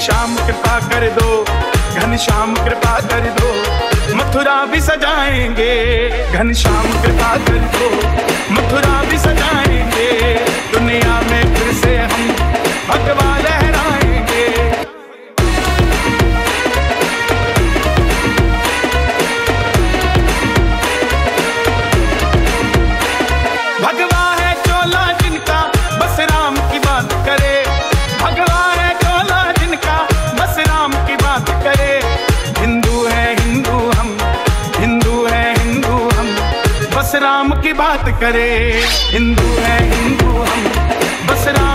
श्याम कृपा कर दो, घन श्याम कृपा कर दो। मथुरा भी सजाएँगे, घन श्याम कृपा कर दो। मथुरा भी सजाएँगे बस राम की बात करे। हिंदू है हिंदू हम। बस राम